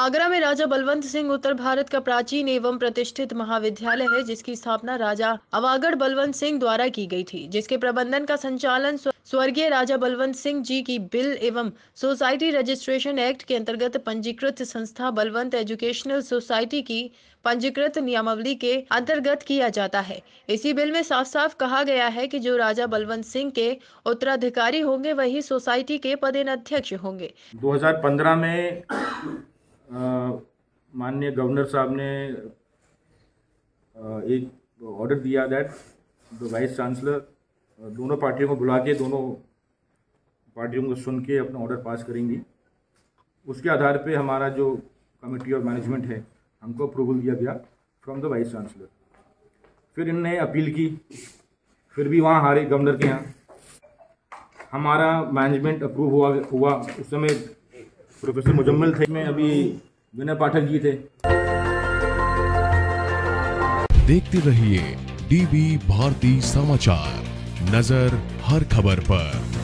आगरा में राजा बलवंत सिंह उत्तर भारत का प्राचीन एवं प्रतिष्ठित महाविद्यालय है, जिसकी स्थापना राजा अवागढ़ बलवंत सिंह द्वारा की गई थी, जिसके प्रबंधन का संचालन स्वर्गीय राजा बलवंत सिंह जी की बिल एवं सोसाइटी रजिस्ट्रेशन एक्ट के अंतर्गत पंजीकृत संस्था बलवंत एजुकेशनल सोसाइटी की पंजीकृत नियमावली के अंतर्गत किया जाता है। इसी बिल में साफ़ साफ़ कहा गया है कि जो राजा बलवंत सिंह के उत्तराधिकारी होंगे, वही सोसाइटी के पदेन अध्यक्ष होंगे। 2015 में माननीय गवर्नर साहब ने एक ऑर्डर दिया दैट द वाइस चांसलर दोनों पार्टियों को बुला के, दोनों पार्टियों को सुन के अपना ऑर्डर पास करेंगी। उसके आधार पे हमारा जो कमेटी ऑफ़ मैनेजमेंट है, हमको अप्रूवल दिया गया फ्रॉम द वाइस चांसलर फिर इनने अपील की, फिर भी वहाँ हारे गवर्नर के यहाँ। हमारा मैनेजमेंट अप्रूव हुआ हुआ उस समय प्रोफेसर मुजम्मल थे। में अभी विनय पाठक जी थे। देखते रहिए डीबी भारती समाचार नज़र हर खबर पर।